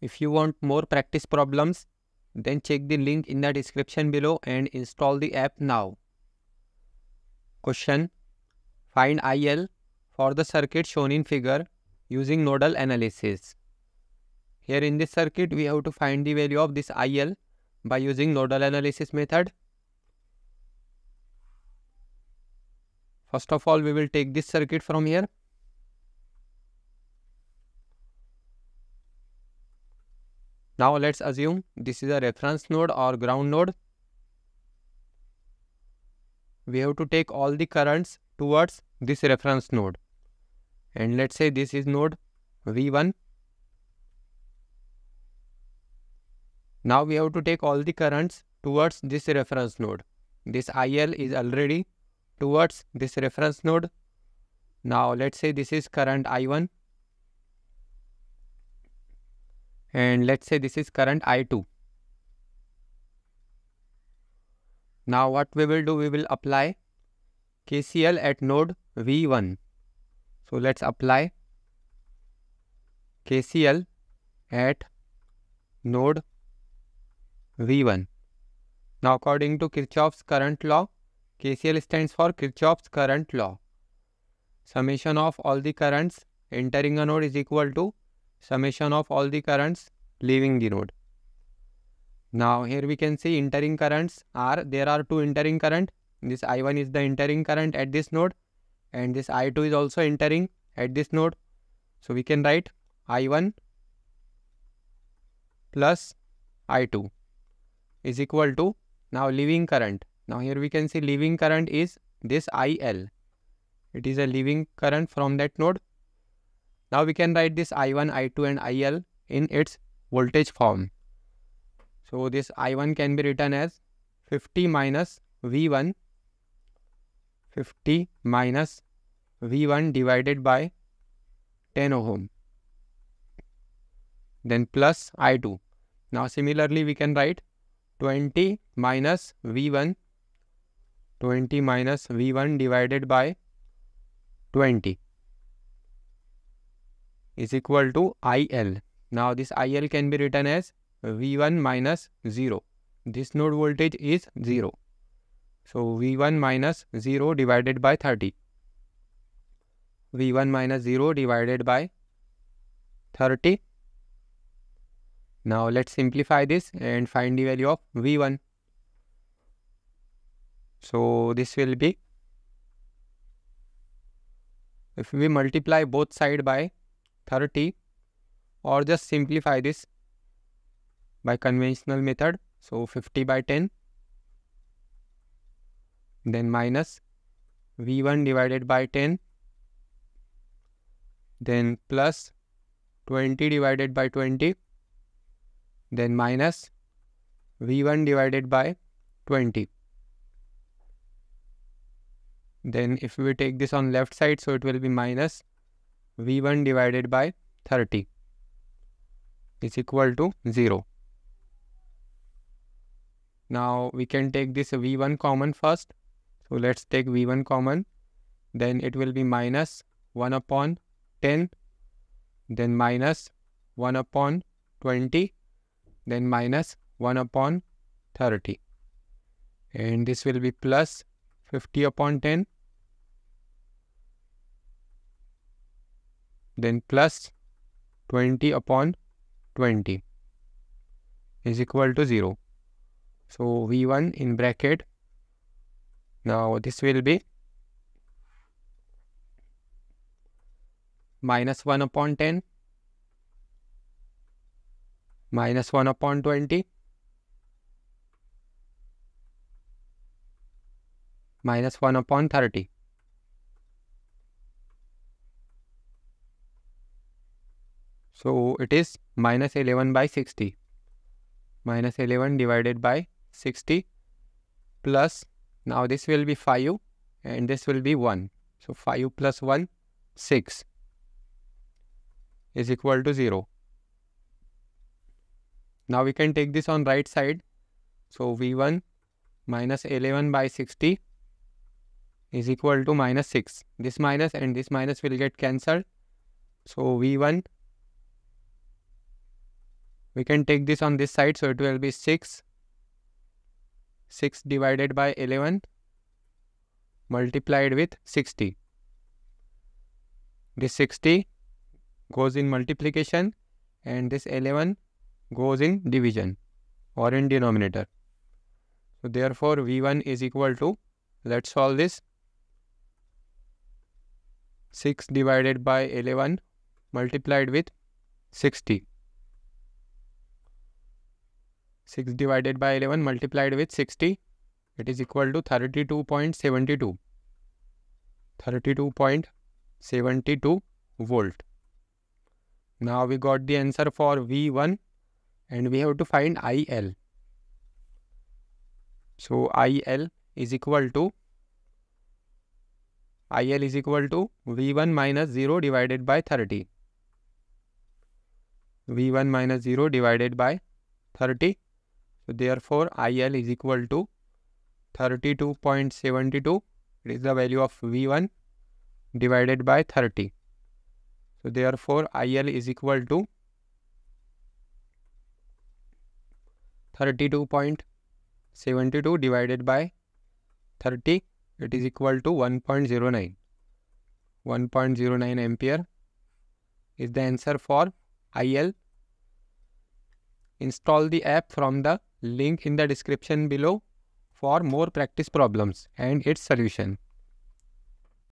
If you want more practice problems, then check the link in the description below and install the app now. Question Find IL for the circuit shown in figure using nodal analysis. Here in this circuit, we have to find the value of this IL by using nodal analysis method. First of all, we will take this circuit from here. Now let's assume this is a reference node or ground node. We have to take all the currents towards this reference node. And let's say this is node V1 Now we have to take all the currents towards this reference node. This IL is already towards this reference node. Now let's say this is current I1 and let's say this is current I2. Now what we will do, we will apply KCL at node V1. So let's apply KCL at node V1. Now according to Kirchhoff's current law, KCL stands for Kirchhoff's current law. Summation of all the currents entering a node is equal to summation of all the currents leaving the node. Now here we can see entering currents are, there are two entering current. This I1 is the entering current at this node and this I2 is also entering at this node. So we can write I1 plus I2 is equal to now leaving current. Now here we can see leaving current is this IL. It is a leaving current from that node. Now we can write this I1, I2 and IL in its voltage form. So this I1 can be written as 50 minus V1 50 minus V1 divided by 10 ohm then plus I2. Now similarly we can write 20 minus V1 20 minus V1 divided by 20 is equal to IL. Now this IL can be written as V1 minus 0. This node voltage is 0. So V1 minus 0 divided by 30. V1 minus 0 divided by 30 now let's simplify this and find the value of V1. So this will be, if we multiply both side by 30 or just simplify this by conventional method. So 50 by 10 then minus V1 divided by 10 then plus 20 divided by 20 then minus V1 divided by 20. Then if we take this on left side, so it will be minus V1 divided by 30 is equal to 0. Now we can take this V1 common first. So let's take V1 common. Then it will be minus 1 upon 10. Then minus 1 upon 20 then minus 1 upon 30 and this will be plus 50 upon 10 then plus 20 upon 20 is equal to 0 so v1 in bracket now this will be minus 1 upon 10 minus 1 upon 20 minus 1 upon 30. So it is minus 11 by 60. Minus 11 divided by 60 plus now this will be 5 and this will be 1. So 5 plus 1 6 is equal to 0. Now we can take this on right side. So V1 minus 11 by 60 is equal to minus 6. This minus and this minus will get cancelled. So V1 we can take this on this side so it will be 6 6 divided by 11 multiplied with 60 this 60 goes in multiplication and this 11 goes in division or in denominator. So therefore v1 is equal to let's solve this. 6 divided by 11 multiplied with 60 6 divided by 11 multiplied with 60 it is equal to 32.72 32.72 volt. Now we got the answer for V1 and we have to find IL so IL is equal to IL is equal to V1 minus 0 divided by 30 V1 minus 0 divided by 30 so therefore, IL is equal to 32.72. It is the value of V1 divided by 30. So therefore, IL is equal to 32.72 divided by 30. It is equal to 1.09. 1.09 ampere is the answer for IL. Install the app from the link in the description below for more practice problems and its solution.